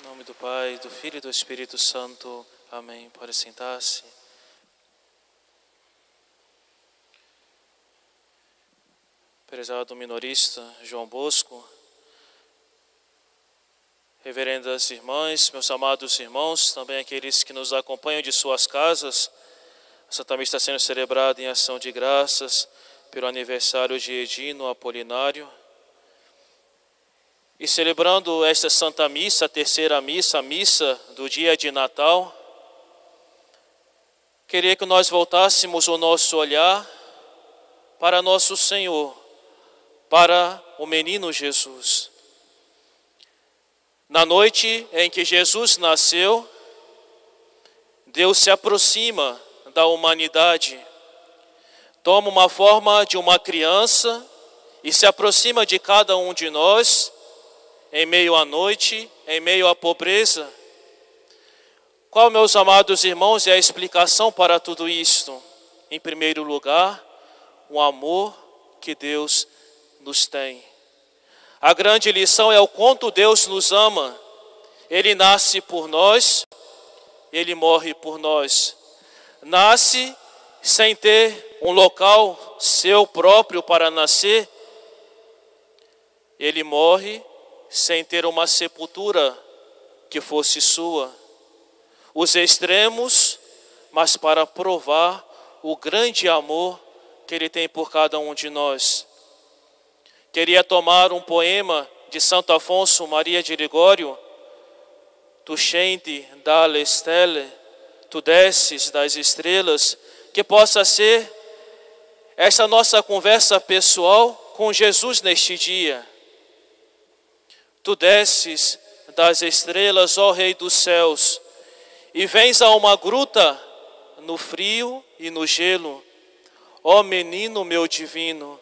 Em nome do Pai, do Filho e do Espírito Santo. Amém. Pode sentar-se. Prezado minorista João Bosco, reverendas irmãs, meus amados irmãos, também aqueles que nos acompanham de suas casas, a Santa Missa está sendo celebrada em ação de graças pelo aniversário de Edino Apolinário. E celebrando esta Santa Missa, a terceira missa, a missa do dia de Natal, queria que nós voltássemos o nosso olhar para nosso Senhor, para o menino Jesus. Na noite em que Jesus nasceu, Deus se aproxima da humanidade, toma uma forma de uma criança e se aproxima de cada um de nós em meio à noite, em meio à pobreza. Qual, meus amados irmãos, é a explicação para tudo isto? Em primeiro lugar, o amor que Deus nos tem. A grande lição é o quanto Deus nos ama. Ele nasce por nós, ele morre por nós. Nasce sem ter um local seu próprio para nascer. Ele morre sem ter uma sepultura que fosse sua. Os extremos, mas para provar o grande amor que Ele tem por cada um de nós. Queria tomar um poema de Santo Afonso Maria de Ligório, Tu scendi dalle stelle, tu desces das estrelas, que possa ser essa nossa conversa pessoal com Jesus neste dia Tu desces das estrelas, ó Rei dos céus, e vens a uma gruta no frio e no gelo. Ó menino meu divino,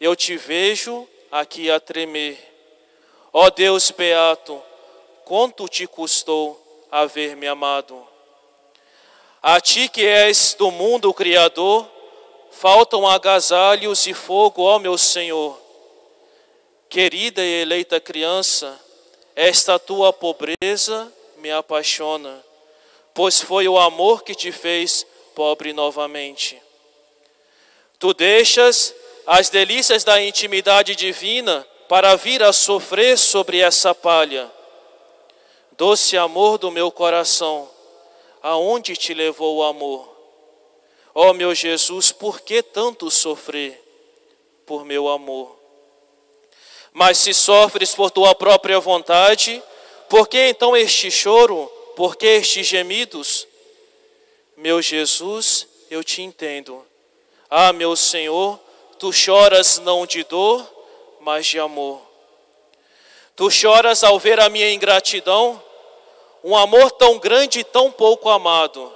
eu te vejo aqui a tremer. Ó Deus beato, quanto te custou haver-me amado? A ti que és do mundo o Criador, faltam agasalhos e fogo, ó meu Senhor Querida e eleita criança, esta tua pobreza me apaixona, pois foi o amor que te fez pobre novamente. Tu deixas as delícias da intimidade divina para vir a sofrer sobre essa palha. Doce amor do meu coração, aonde te levou o amor? Ó oh, meu Jesus, por que tanto sofrer por meu amor? Mas se sofres por tua própria vontade, por que então este choro? Por que estes gemidos? Meu Jesus, eu te entendo. Ah, meu Senhor, tu choras não de dor, mas de amor. Tu choras ao ver a minha ingratidão, um amor tão grande e tão pouco amado.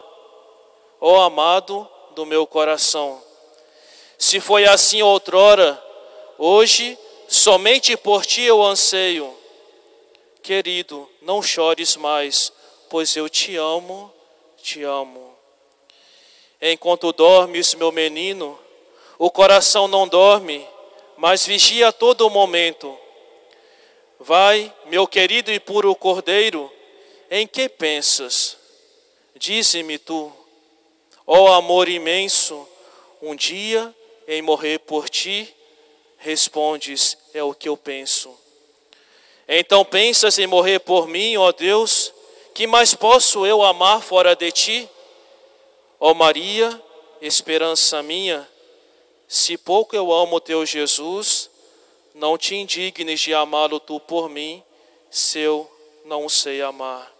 Ó oh, amado do meu coração. Se foi assim outrora, hoje somente por ti eu anseio. Querido, não chores mais, pois eu te amo, te amo. Enquanto dormes, meu menino, o coração não dorme, mas vigia a todo momento. Vai, meu querido e puro cordeiro, em que pensas? Dize-me tu, ó amor imenso, um dia em morrer por ti respondes: É o que eu penso. Então pensas em morrer por mim, ó Deus? Que mais posso eu amar fora de ti? Ó Maria, esperança minha, se pouco eu amo teu Jesus, não te indignes de amá-lo tu por mim, se eu não o sei amar.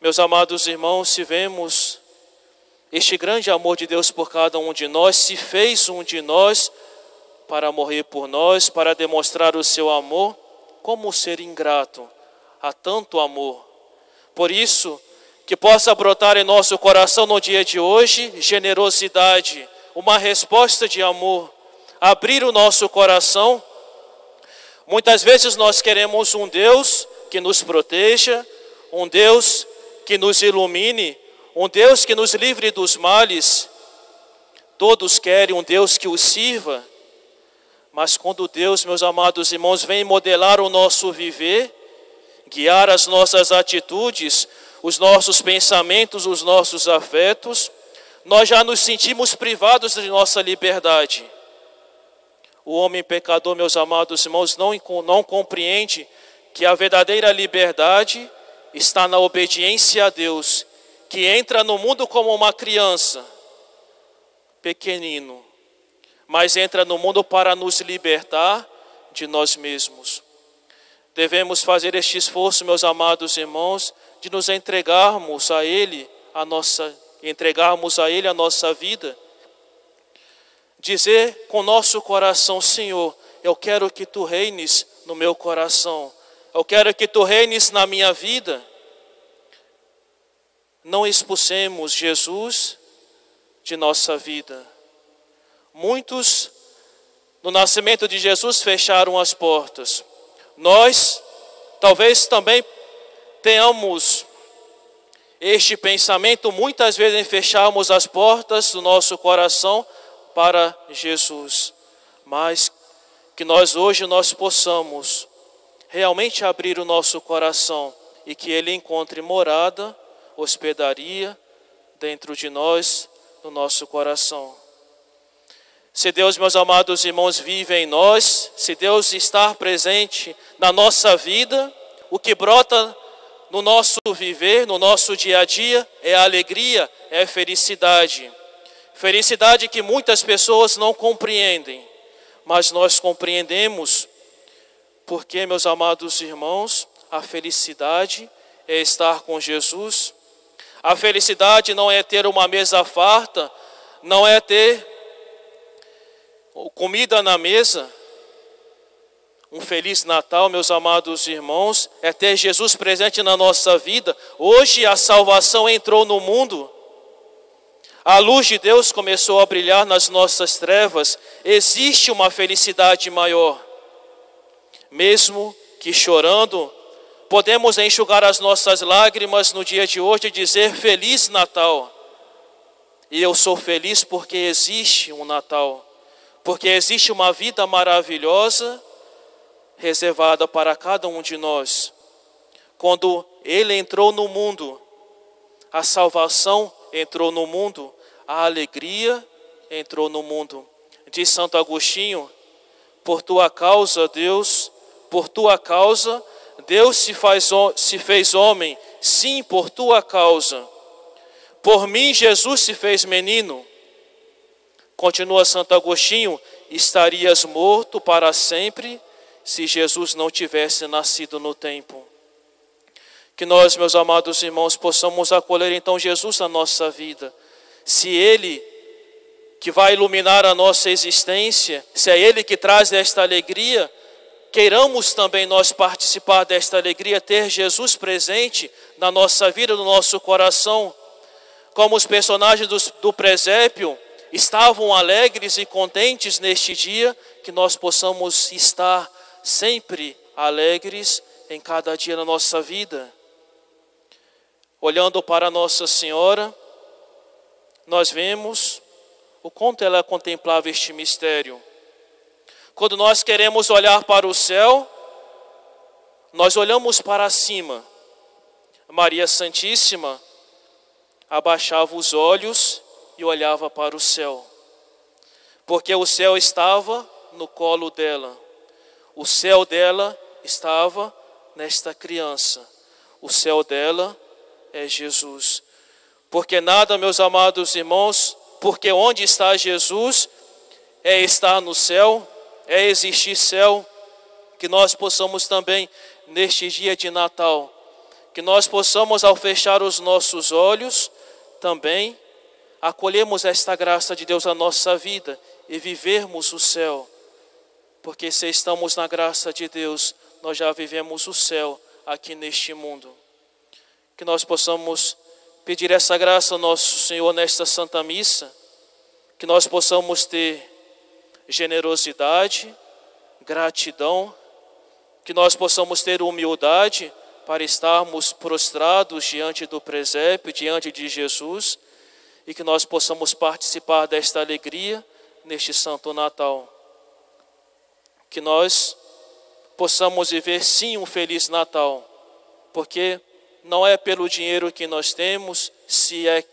Meus amados irmãos, se vemos este grande amor de Deus por cada um de nós, se fez um de nós para morrer por nós, para demonstrar o seu amor, como ser ingrato a tanto amor? Por isso, que possa brotar em nosso coração no dia de hoje generosidade, uma resposta de amor, abrir o nosso coração. Muitas vezes nós queremos um Deus que nos proteja, um Deus que nos ilumine, um Deus que nos livre dos males. Todos querem um Deus que os sirva, mas quando Deus, meus amados irmãos, vem modelar o nosso viver, guiar as nossas atitudes, os nossos pensamentos, os nossos afetos, nós já nos sentimos privados de nossa liberdade. O homem pecador, meus amados irmãos, não, não compreende que a verdadeira liberdade está na obediência a Deus, que entra no mundo como uma criança, pequenino, mas entra no mundo para nos libertar de nós mesmos. Devemos fazer este esforço, meus amados irmãos, de nos entregarmos a Ele, a nossa, entregarmos a Ele a nossa vida. Dizer com nosso coração, Senhor, eu quero que Tu reines no meu coração, eu quero que Tu reines na minha vida. Não expulsemos Jesus de nossa vida. Muitos no nascimento de Jesus fecharam as portas. Nós, talvez também tenhamos este pensamento muitas vezes em fecharmos as portas do nosso coração para Jesus, mas que nós hoje nós possamos realmente abrir o nosso coração e que ele encontre morada, hospedaria dentro de nós, no nosso coração. Se Deus, meus amados irmãos, vive em nós, se Deus está presente na nossa vida, o que brota no nosso viver, no nosso dia a dia, é alegria, é felicidade. Felicidade que muitas pessoas não compreendem, mas nós compreendemos, porque, meus amados irmãos, a felicidade é estar com Jesus. A felicidade não é ter uma mesa farta, não é ter comida na mesa. Um feliz Natal, meus amados irmãos, é ter Jesus presente na nossa vida. Hoje a salvação entrou no mundo. A luz de Deus começou a brilhar nas nossas trevas. Existe uma felicidade maior. Mesmo que chorando, podemos enxugar as nossas lágrimas no dia de hoje e dizer: Feliz Natal. E eu sou feliz porque existe um Natal porque existe uma vida maravilhosa reservada para cada um de nós. Quando Ele entrou no mundo, a salvação entrou no mundo, a alegria entrou no mundo. Diz Santo Agostinho: por tua causa, Deus, por tua causa, Deus se, faz, se fez homem, sim, por tua causa. Por mim, Jesus se fez menino. Continua Santo Agostinho: estarias morto para sempre se Jesus não tivesse nascido no tempo. Que nós, meus amados irmãos, possamos acolher então Jesus na nossa vida. Se Ele que vai iluminar a nossa existência, se é Ele que traz esta alegria, queiramos também nós participar desta alegria, ter Jesus presente na nossa vida, no nosso coração, como os personagens do, do presépio estavam alegres e contentes neste dia, que nós possamos estar sempre alegres em cada dia na nossa vida. Olhando para Nossa Senhora, nós vemos o quanto ela contemplava este mistério. Quando nós queremos olhar para o céu, nós olhamos para cima. Maria Santíssima abaixava os olhos e olhava para o céu, porque o céu estava no colo dela, o céu dela estava nesta criança, o céu dela é Jesus. Porque nada, meus amados irmãos, porque onde está Jesus é estar no céu, é existir céu, que nós possamos também, neste dia de Natal, que nós possamos, ao fechar os nossos olhos, também acolhemos esta graça de Deus na nossa vida e vivermos o céu. Porque se estamos na graça de Deus, nós já vivemos o céu aqui neste mundo. Que nós possamos pedir essa graça ao nosso Senhor nesta Santa Missa, que nós possamos ter generosidade, gratidão, que nós possamos ter humildade para estarmos prostrados diante do presépio, diante de Jesus e que nós possamos participar desta alegria neste Santo Natal. Que nós possamos viver sim um feliz Natal, porque não é pelo dinheiro que nós temos, se é,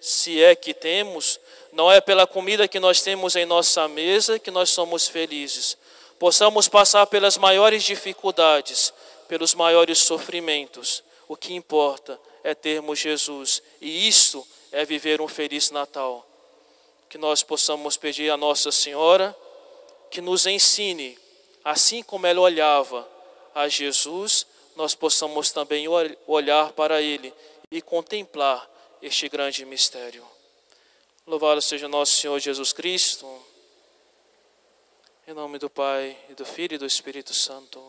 se é que temos, não é pela comida que nós temos em nossa mesa que nós somos felizes. Possamos passar pelas maiores dificuldades, pelos maiores sofrimentos. O que importa é termos Jesus, e isso é viver um feliz Natal. Que nós possamos pedir a Nossa Senhora que nos ensine, assim como ela olhava a Jesus, nós possamos também olhar para Ele e contemplar este grande mistério. Louvado seja nosso Senhor Jesus Cristo. Em nome do Pai, e do Filho e do Espírito Santo.